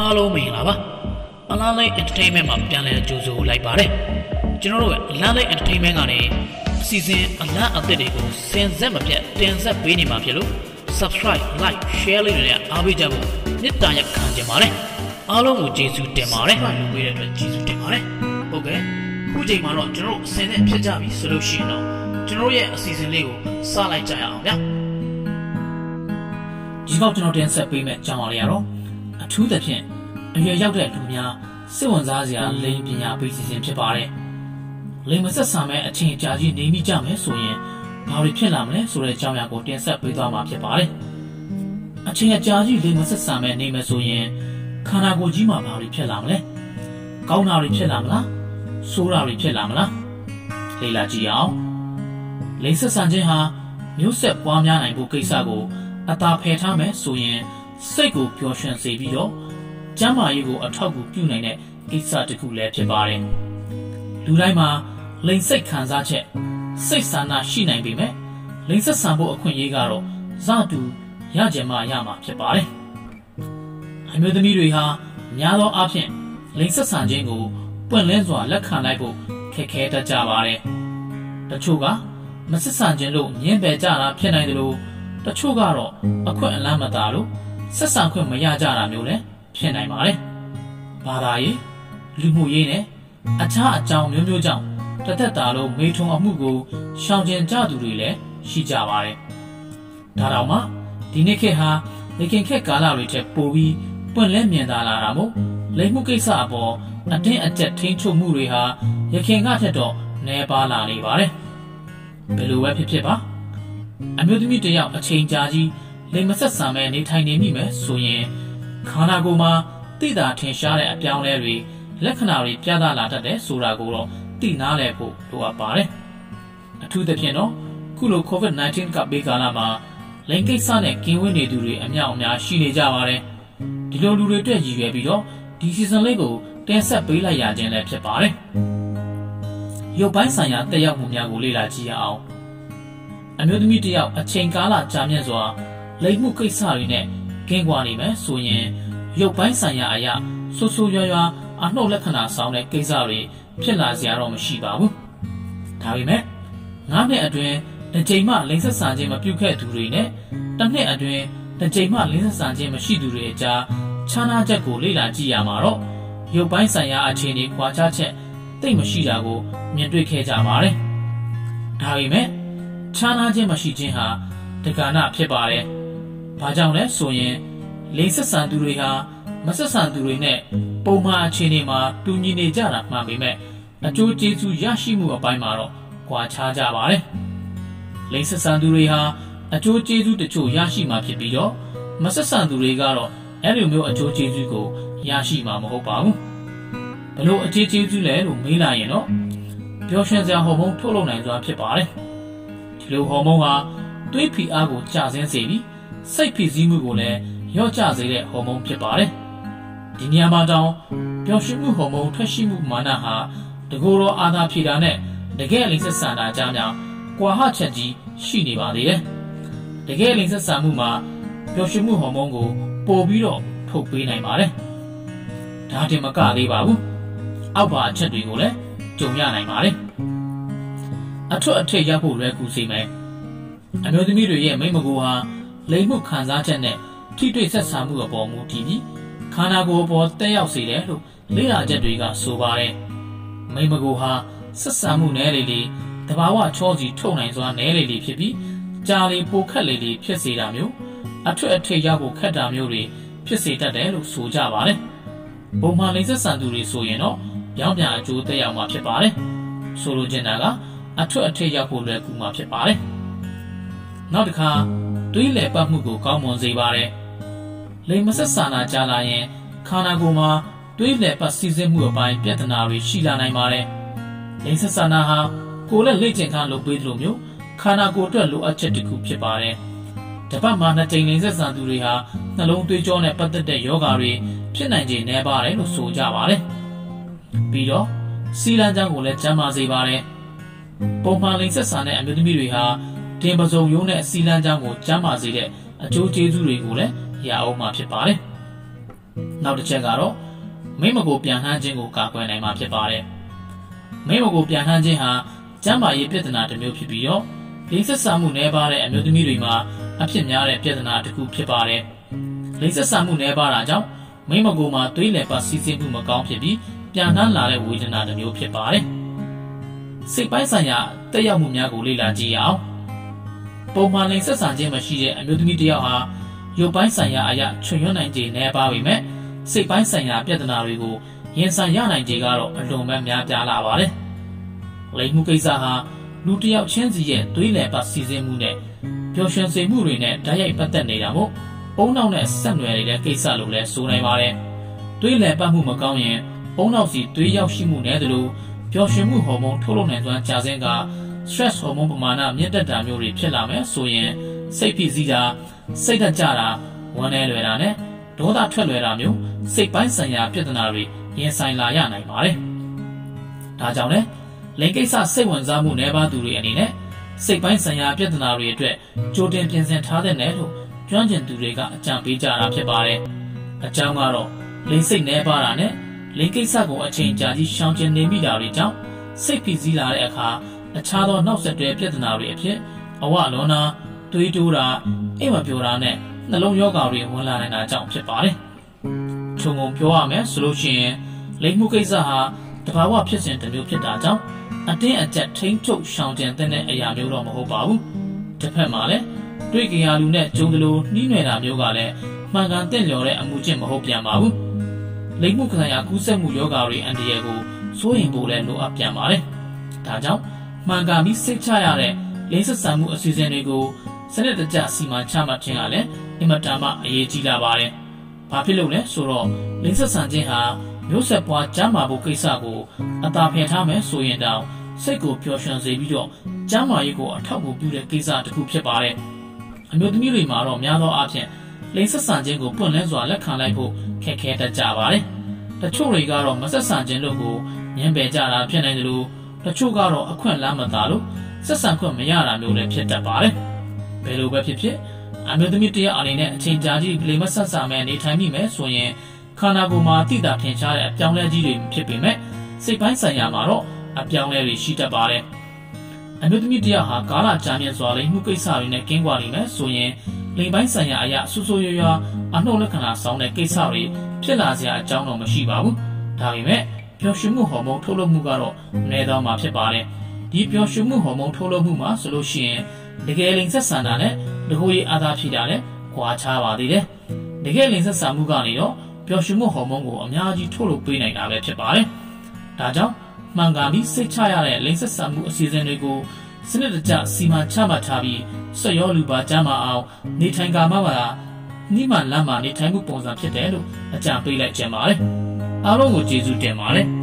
အားလုံးမင်္ဂလာပါအလားလိုက် entertainment မှာပြန်လည်ကြိုဆိုလိုက်ပါတယ်ကျွန်တော်တို့ရဲ့အလားလိုက် entertainment ကနေအစီအစဉ်အလားအသစ်တွေကိုစင်ဆက်မပြတ်တင်ဆက်ပေးနေမှာဖြစ်လို့ subscribe like share လေးတွေနဲ့အားပေးကြဖို့မေတ္တာရက်ခံချင်ပါတယ်အားလုံးကိုကျေးဇူးတင်ပါတယ်လုပ်ပေးတဲ့အတွက်ကျေးဇူးတင်ပါတယ်ဟုတ်ကဲ့ခုချိန်မှာတော့ကျွန်တော်တို့အစင်နဲ့ဖြစ်ကြပြီဆိုလို့ရှိရင်တော့ကျွန်တော်ရဲ့အစီအစဉ်လေးကိုစလိုက်ကြရအောင်ဗျာဒီကောက်ကျွန်တော်တင်ဆက်ပေးမယ့်အကြောင်းအရာလေးကတော့ အထူးသဖြင့်အရွယ်ရောက်တဲ့လူများစိတ်ဝင်စားစရာလိင်ပညာပေးစီစဉ်ဖြစ်ပါတယ်။လိင်မဆက်ဆံမဲ့အချိန်ကြာကြီးနေမိကြမယ်ဆိုရင်ဘာတွေဖြစ်လာမလဲဆိုတဲ့အကြောင်းအရာကိုတင်ဆက်ပေးသွားမှာဖြစ်ပါတယ်။အချိန်အကြာကြီးလိင်မဆက်ဆံမဲ့နေမယ်ဆိုရင်ခန္ဓာကိုယ်ကြီးမှာဘာတွေဖြစ်လာမလဲ။ကောင်းတာတွေဖြစ်လာမလား။ဆိုးတာတွေဖြစ်လာမလား။လေ့လာကြည့်အောင်။လိင်ဆက်ဆံခြင်းဟာမျိုးဆက်ပွားများနိုင်ဖို့ကိစ္စကိုအသာဖယ်ထားမယ်ဆိုရင် စိတ်ကိုပျော်ရွှင်စေပြီးတော့ကျမ်းမာရေးကိုအထောက်အကူပြုနိုင်တဲ့ကိစ္စတစ်ခုလည်းဖြစ်ပါတယ်။လူတိုင်းမှာလိန်စိတ်ခံစားချက်စိတ်ဆန္ဒရှိနိုင်ပေမဲ့လိန်ဆက်ဆံဖို့အခွင့်အရေးကတော့ဇတူရကြမှာရမှာဖြစ်ပါတယ်။အမျိုးသမီးတွေဟာများသောအားဖြင့်လိန်ဆက်ဆံခြင်းကိုပွင့်လင်းစွာလက်ခံလိုက်ဖို့ခက်ခဲတတ်ကြပါတယ်။တချို့ကမဆက်ဆံခြင်းလို့ညှင်းပယ်ကြတာဖြစ်နိုင်တယ်လို့တချို့ကတော့အခွင့်အလမ်းမသာလို့ ဆက်ဆံခွင့်မရကြတာမျိုးလည်းဖြစ်နိုင်ပါတယ်။ဘာသာရေးလူမှုရေးနဲ့အခြားအကြောင်းမျိုးမျိုးကြောင့်တသက်တာလုံးမေထုံအမှုကိုရှောင်ကျဉ်ကြသူတွေလည်းရှိကြပါတယ်။ဒါတော့မှဒီနေ့ခေတ်ဟာလေခင်ခက်ကာလတွေထက်ပိုပြီးပွင့်လင်းမြင်သာလာတာမို့လိမ်မှုကိစ္စအပေါ်အတင်းအကျပ်ထိန်းချုပ်မှုတွေဟာရခင်ကထက်တော့နှဲပါလာနေပါတယ်။ဘယ်လိုပဲဖြစ်ဖြစ်ပါအမျိုးသမီးတယောက်အချိန်ကြာကြီး လိမ်မဆက်ဆံမဲ့နေထိုင်နေမိမယ်ဆိုရင်ခန္ဓာကိုယ်မှာသိတာထင်ရှားတဲ့အပြောင်းအလဲတွေလက္ခဏာတွေပြသလာတတ်တယ်ဆိုတာကိုတော့သိနာလည်ဖို့လိုအပ်ပါတယ်။အထူးသဖြင့်တော့ခုလို COVID-19 ကပ်ဘေးကာလမှာလိင်ကိစ္စနဲ့ကင်းဝေးနေသူတွေအများအများရှိနေကြပါတယ်။ဒီလိုလူတွေအတွက်ရည်ရွယ်ပြီးတော့ဒီ season လေးကိုတင်ဆက်ပေးလိုက်ရခြင်းလည်းဖြစ်ပါတယ်။ရုပ်ပိုင်းဆိုင်ရာတက်ရောက်မှုများကိုလေ့လာကြည့်ရအောင်။အမျိုးသမီးတယောက်အချိန်ကာလကြာမြင့်စွာ လိမ်မှုကိစ္စတွေနဲ့ကင်းကွာနေမယ်ဆိုရင်ရုပ်ပိုင်းဆိုင်ရာအရာဆူဆူရွရွအနှုတ်လက္ခဏာဆောင်တဲ့ကိစ္စတွေဖြစ်လာစရာတော့မရှိပါဘူး။ဒါပေမဲ့ငါးနှစ်အတွင်းတစ်ကြိမ်မှလိင်ဆက်ဆံခြင်းမပြုခဲ့သူတွေနဲ့တစ်နှစ်အတွင်းတစ်ကြိမ်မှလိင်ဆက်ဆံခြင်းမရှိသူတွေအကြားခြားနာချက်ကိုလေ့လာကြည့်ရမှာတော့ရုပ်ပိုင်းဆိုင်ရာအခြေအနေခွာခြားချက်သိမရှိတာကိုမြင်တွေ့ခဲ့ကြပါတယ်။ဒါပေမဲ့ခြားနာခြင်းမရှိခြင်းဟာတက္ကနာဖြစ်ပါတယ်။ ဘာကြောင့်လဲဆိုရင်လိင်ဆက်ဆံသူတွေဟာမဆက်ဆံသူတွေနဲ့ပုံမှန်အခြေအနေမှာတူညီနေကြတာမှန်ပေမဲ့အကျိုးကျေးဇူးရရှိမှုအပိုင်းမှာတော့ကွာခြားကြပါတယ်။လိင်ဆက်ဆံသူတွေဟာအကျိုးကျေးဇူးတချို့ရရှိမှာဖြစ်ပြီးတော့မဆက်ဆံသူတွေကတော့အဲ့လိုမျိုးအကျိုးကျေးဇူးကိုရရှိမှာမဟုတ်ပါဘူး။ဘလို့အကျိုးကျေးဇူးလဲလို့မေးလာရင်တော့ပျော်ရွှင်စရာဟော်မုန်းထုတ်လုပ်နိုင်စွာဖြစ်ပါတယ်။ဒီလိုဟော်မုန်းဟာသွေးဖိအားကိုကျဆင်းစေပြီး စိတ်ဖိစီးမှုကိုလည်းရော့ကျစေတဲ့ဟော်မုန်းဖြစ်ပါတယ်။ဒီနေရာမှာတောင်ပျော်ရွှင်မှုဟော်မုန်းထွက်ရှိမှုမာနဟာတကူရောအာသာဖြေတာနဲ့တကယ်လိမ့်ဆက်ဆံတာကြားများကွာဟချက်ကြီးရှိနေပါသေးတယ်။တကယ်လိမ့်ဆက်ဆံမှုမှာပျော်ရွှင်မှုဟော်မုန်းကိုပို့ပြီးတော့ထုတ်ပေးနိုင်ပါတယ်။ဒါတင်မကသေးပါဘူး။အောက်ပါအချက်တွေကိုလည်းကြုံရနိုင်ပါတယ်။အထွတ်အထိပ်ရဖို့လွယ်ကူစေမယ်။အမျိုးသမီးတွေရဲ့မိမကိုဟာ လိမ်မှုခံစားချက်နဲ့ထိတွေ့ဆက်ဆံမှုအပေါ်မူတည်ပြီးခန္ဓာကိုယ်အပေါ်တက်ရောက်စေတယ်လို့လေ့လာချက်တွေကဆိုပါတယ်။မိမကိုဟာဆက်ဆံမှုနဲလေလေတဘာဝချောစီထုတ်နိုင်စွာနဲလေလေဖြစ်ပြီးကြာလေပိုခက်လေလေဖြစ်စေတာမျိုးအထွတ်အထိပ်ရောက်ဖို့ခက်တာမျိုးတွေဖြစ်စေတတ်တယ်လို့ဆိုကြပါတယ်။ပုံမှန်လိမ်ဆက်ဆံသူတွေဆိုရင်တော့ပြောင်းပြန်အကျိုးတက်ရောက်မှာဖြစ်ပါတယ်။ဆိုလိုချင်တာကအထွတ်အထိပ်ရောက်ဖို့လွယ်ကူမှာဖြစ်ပါတယ်။နောက်တစ်ခါ တွေးလည်ပတ်မှုကိုကောင်းမွန်စေပါတယ်။လိမ်မဆက်ဆံတာကြာလာရင်ခန္ဓာကိုယ်မှာတွေးလည်ပတ်စီစဉ်မှုအပိုင်းပြဿနာတွေရှိလာနိုင်ပါတယ်။လိမ်ဆက်ဆံတာဟာကိုယ်လက်လေ့ကျင့်ခန်းလုပ်ပေးသလိုမျိုးခန္ဓာကိုယ်အတွက်လိုအပ်ချက်တစ်ခုဖြစ်ပါတယ်။တပတ်မှာနှစ်ကြိမ်လိမ်ဆက်ဆံသူတွေဟာနှလုံးသွေးကြောနဲ့ပတ်သက်တဲ့ယောဂါတွေဖြစ်နိုင်ခြေနည်းပါတယ်လို့ဆိုကြပါတယ်။ပြီးတော့စီလန်းချောင်းကိုလည်းကျန်းမာစေပါတယ်။ပုံမှန်လိမ်ဆက်ဆံတဲ့အမျိုးသမီးတွေဟာ တင်ပစုံရုံးနဲ့စီလန်းချောင်းကိုကျန်းမာစေတဲ့အကျိုးကျေးဇူးတွေကိုလည်းရအောင်မှာဖြစ်ပါတယ်။နောက်တစ်ချက်ကတော့မိမကိုပြန်နှမ်းခြင်းကိုကာကွယ်နိုင်မှာဖြစ်ပါတယ်။မိမကိုပြန်နှမ်းခြင်းဟာကျန်းမာရေးပြဿနာတစ်မျိုးဖြစ်ပြီးတော့လိင်ဆက်ဆံမှုနည်းပါးတဲ့အမျိုးသမီးတွေမှာအဖြစ်များတဲ့ပြဿနာတစ်ခုဖြစ်ပါတယ်။လိင်ဆက်ဆံမှုနည်းပါးတာကြောင့်မိမကိုမှာသွေးလည်ပတ်စီးဆင်းမှုမကောင်းဖြစ်ပြီးပြန်နှမ်းလာတဲ့ဝေဒနာတစ်မျိုးဖြစ်ပါတယ်။စိတ်ပိုင်းဆိုင်ရာတက်ရောက်မှုများကိုလေ့လာကြည့်ရအောင်။ ပုံမှန်လိင်ဆက်ဆံခြင်းမရှိတဲ့အမျိုးသမီးတစ်ယောက်ဟာရုပ်ပိုင်းဆိုင်ရာအရာချွတ်ယွန်းနိုင်ခြင်းနည်းပါးပေမဲ့စိတ်ပိုင်းဆိုင်ရာပြဿနာတွေကိုရင်ဆိုင်ရနိုင်ခြင်းကတော့အလွန်ပဲများပြားလာပါတယ်။လိင်မှုကိစ္စဟာလူတစ်ယောက်ချင်းစီရဲ့သွေးလည်ပတ်စီစဉ်မှုနဲ့ပျော်ရွှင်စေမှုတွေနဲ့ဓာတ်ရိုက်ပတ်သက်နေတာမို့အုံနောက်နဲ့ဆက်နွယ်နေတဲ့ကိစ္စလို့လည်းဆိုနိုင်ပါတယ်။သွေးလည်ပတ်မှုမကောင်းရင်အုံနောက်စီသွေးရောက်ရှိမှုနဲ့တလို့ ပျော်ရွှင်မှုဟော်မုန်းထုတ်လွှတ်နိုင်စွမ်းကျဆင်းက stress ဟော်မုန်းပမာဏမြင့်တက်တာမျိုးတွေဖြစ်လာမယ်ဆိုရင်စိတ်ဖိစီးတာစိတ်ဓာတ်ကျတာဝမ်းနည်းလွယ်တာနဲ့ဒေါသထွက်လွယ်တာမျိုးစိတ်ပိုင်းဆိုင်ရာပြဿနာတွေရင်ဆိုင်လာရနိုင်ပါတယ်။ဒါကြောင့်လည်းလိင်ကိစ္စစိတ်ဝင်စားမှုနည်းပါးသူတွေအနေနဲ့စိတ်ပိုင်းဆိုင်ရာပြဿနာတွေအတွက်ကြိုတင်ပြင်ဆင်ထားတဲ့နယ်လို့ကျွမ်းကျင်သူတွေကအကြံပေးကြတာဖြစ်ပါတယ်။အကြောင်းကတော့လိင်စိတ်နည်းပါးတာနဲ့ လိင်ကိစ္စကိုအချိန်ကြာကြီးရှောင်ကျဉ်နေမိတာတွေကြောင့်စိတ်ဖိစီးလာတဲ့အခါအခြားသောနောက်ဆက်တွဲပြဿနာတွေအဖြစ်အဝလွန်တာတွေးတိုးတာအိမ်မပြောတာနဲ့နှလုံးရောဂါတွေဝင်လာနေတာကြောင့်ဖြစ်ပါတယ်။ခြုံငုံပြောရမယ်ဆိုလို့ရှိရင်လိမ်မှုကိစ္စဟာတဘာဝဖြစ်စဉ်တစ်မျိုးဖြစ်တာကြောင့်အတင်းအကျပ်ထိမ့်ထုတ်ရှောင်ကျဉ်တဲ့အရာမျိုးတော့မဟုတ်ပါဘူး။တစ်ဖက်မှာလည်းတွေ့ကြရလူနဲ့ဂျုံတလို့နှီးနယ်တာမျိုးကလည်းမှန်ကန်တဲ့လျော်တဲ့အမှုချင်းမဟုတ်ပြန်ပါဘူး။ လိမ်မှုခန္ဓာကူးစက်မှုယောဂါတွေအန်ဒီရယ်ကိုစိုးရင်ဖို့လည်းလိုအပ်ပြန်ပါတယ်။ဒါကြောင့်မှန်ကန်ပြီးစိတ်ချရတဲ့လိင်ဆက်ဆံမှုအစီအစဉ်တွေကိုစနစ်တကျစီမံချမှတ်ခြင်းကလည်းအင်မတန်မှအရေးကြီးလာပါတယ်။ဘာဖြစ်လို့လဲဆိုတော့လိင်ဆက်ဆံခြင်းဟာမျိုးဆက်ပွားကျမ်းမာဖို့ကိစ္စကိုအသာဖယ်ထားမယ်ဆိုရင်တောင်စိတ်ကိုပျော်ရွှင်စေပြီးတော့ကျမ်းမာရေးကိုအထောက်အကူပြုတဲ့ကိစ္စတစ်ခုဖြစ်ပါတယ်။အမျိုးသမီးတွေမှာတော့များသောအားဖြင့် လိင်ဆက်ဆံခြင်းကိုပွင့်လင်းစွာလက်ခံလိုက်ဖို့ခက်ခဲတတ်ကြပါတယ်။တချို့တွေကတော့မဆက်ဆံခြင်းတို့ကိုညှင်းပယ်ကြတာဖြစ်နိုင်တယ်လို့တချို့ကတော့အခွင့်အလမ်းမသာလို့ဆက်ဆံခွင့်မရတာမျိုးလည်းဖြစ်တတ်ပါတယ်။ဘယ်လိုပဲဖြစ်ဖြစ်အမျိုးသမီးတယောက်အနေနဲ့အချိန်ကြာကြီးလေမဆက်ဆံမဲ့နေထိုင်မိမယ်ဆိုရင်ခန္ဓာကိုယ်မှာတိတာထင်ရှားတဲ့အပြောင်းလဲကြီးတွေဖြစ်ပေမဲ့စိတ်ပိုင်းဆိုင်ရာမှာတော့အပြောင်းလဲတွေရှိတတ်ပါတယ်။အမျိုးသမီးတယောက်ဟာကာလကြာမြင့်စွာလိမ်မှုကိစ္စတွေနဲ့ကင်းကွာနေမယ်ဆိုရင် လိမ်ပိုင်းဆိုင်ရာအရာဆူဆူရွရွအနှုတ်လက္ခဏာဆောင်တဲ့ကိစ္စတွေဖြစ်လာစရာအကြောင်းတော့မရှိပါဘူး။ဒါပေမဲ့ပျော်ရွှင်မှုဟော်မုန်းထုတ်လွှတ်မှုကတော့နည်းသောမှာဖြစ်ပါတယ်။ဒီပျော်ရွှင်မှုဟော်မုန်းထုတ်လွှတ်မှုမှာဆိုလို့ရှိရင်တကယ်လိမ်ဆက်ဆံတာနဲ့တကူရေးအာသာဖြစ်တာနဲ့ကွာခြားပါသေးတယ်။တကယ်လိမ်ဆက်ဆံမှုကနေတော့ပျော်ရွှင်မှုဟော်မုန်းကိုအများကြီးထုတ်လုပ်ပေးနိုင်တာပဲဖြစ်ပါတယ်။ဒါကြောင့်မှန်ကန်ပြီးစိတ်ချရတဲ့လိမ်ဆက်ဆံမှုအစီအစဉ်တွေကို စနစ်တကျစီမံချမှတ်ထားပြီးဆွရောလူပါကြမ်းမအောင်နေထိုင်ကာမှပါနိမလမ်းမှာနေထိုင်မှုပုံစံဖြစ်တယ်လို့အကြံပေးလိုက်ကြပါတယ်။အားလုံးကိုကျေးဇူးတင်ပါတယ်။